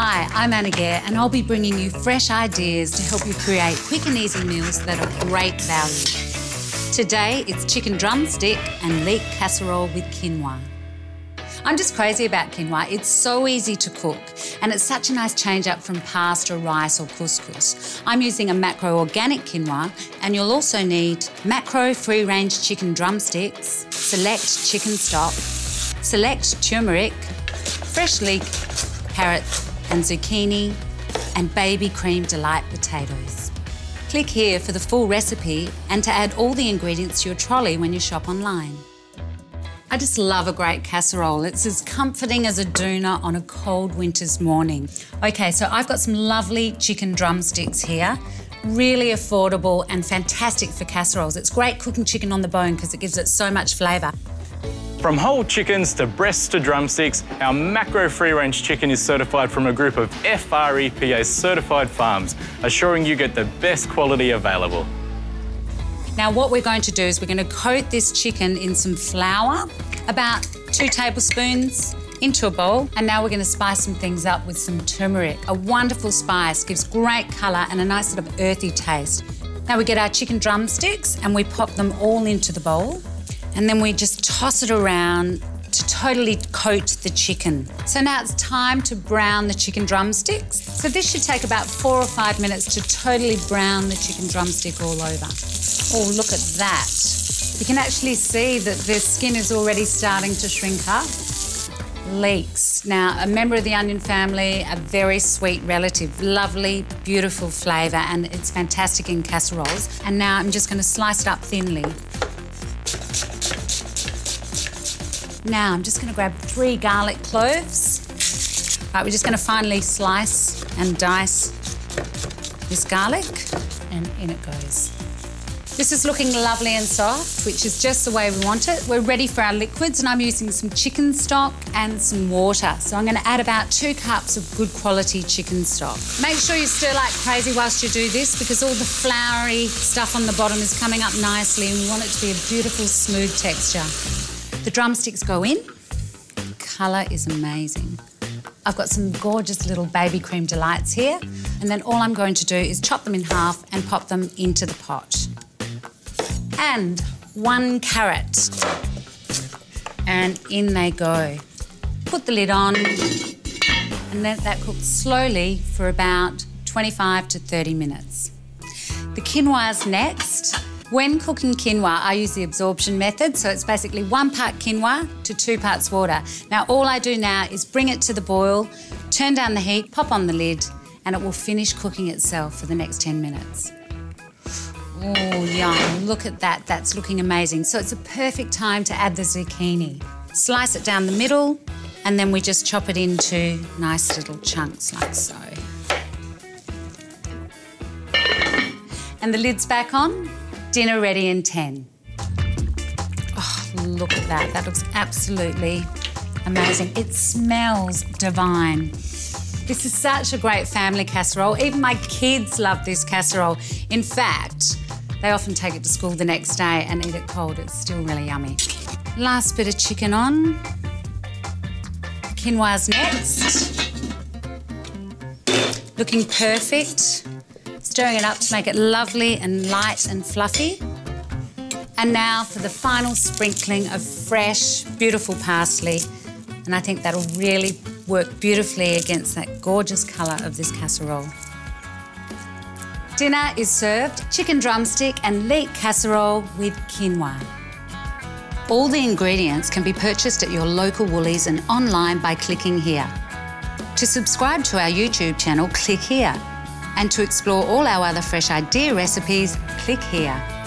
Hi, I'm Anna Gare, and I'll be bringing you fresh ideas to help you create quick and easy meals that are great value. Today, it's chicken drumstick and leek casserole with quinoa. I'm just crazy about quinoa. It's so easy to cook and it's such a nice change up from pasta, rice or couscous. I'm using a macro organic quinoa and you'll also need macro free range chicken drumsticks, select chicken stock, select turmeric, fresh leek, carrots and zucchini, and baby cream delight potatoes. Click here for the full recipe and to add all the ingredients to your trolley when you shop online. I just love a great casserole. It's as comforting as a doona on a cold winter's morning. Okay, so I've got some lovely chicken drumsticks here. Really affordable and fantastic for casseroles. It's great cooking chicken on the bone because it gives it so much flavour. From whole chickens to breasts to drumsticks, our macro free range chicken is certified from a group of FREPA certified farms, assuring you get the best quality available. Now what we're going to do is we're going to coat this chicken in some flour, about two tablespoons into a bowl. And now we're going to spice some things up with some turmeric. A wonderful spice, gives great colour and a nice sort of earthy taste. Now we get our chicken drumsticks and we pop them all into the bowl. And then we just toss it around to totally coat the chicken. So now it's time to brown the chicken drumsticks. So this should take about four or five minutes to totally brown the chicken drumstick all over. Oh, look at that. You can actually see that the skin is already starting to shrink up. Leeks. Now, a member of the onion family, a very sweet relative, lovely, beautiful flavour, and it's fantastic in casseroles. And now I'm just going to slice it up thinly. Now I'm just going to grab three garlic cloves. Right, we're just going to finely slice and dice this garlic, and in it goes. This is looking lovely and soft, which is just the way we want it. We're ready for our liquids, and I'm using some chicken stock and some water. So I'm going to add about two cups of good quality chicken stock. Make sure you stir like crazy whilst you do this because all the floury stuff on the bottom is coming up nicely, and we want it to be a beautiful, smooth texture. The drumsticks go in. Colour is amazing. I've got some gorgeous little baby cream delights here. And then all I'm going to do is chop them in half and pop them into the pot. And one carrot. And in they go. Put the lid on and let that cook slowly for about 25 to 30 minutes. The quinoa's next. When cooking quinoa, I use the absorption method, so it's basically one part quinoa to two parts water. Now, all I do now is bring it to the boil, turn down the heat, pop on the lid, and it will finish cooking itself for the next 10 minutes. Oh, yum. Look at that. That's looking amazing. So it's a perfect time to add the zucchini. Slice it down the middle, and then we just chop it into nice little chunks like so. And the lid's back on. Dinner ready in 10. Oh, look at that. That looks absolutely amazing. It smells divine. This is such a great family casserole. Even my kids love this casserole. In fact, they often take it to school the next day and eat it cold. It's still really yummy. Last bit of chicken on. Quinoa's next. Looking perfect stirring it up to make it lovely and light and fluffy. And now for the final sprinkling of fresh, beautiful parsley. And I think that'll really work beautifully against that gorgeous colour of this casserole. Dinner is served chicken drumstick and leek casserole with quinoa. All the ingredients can be purchased at your local Woolies and online by clicking here. To subscribe to our YouTube channel, click here. And to explore all our other fresh idea recipes, click here.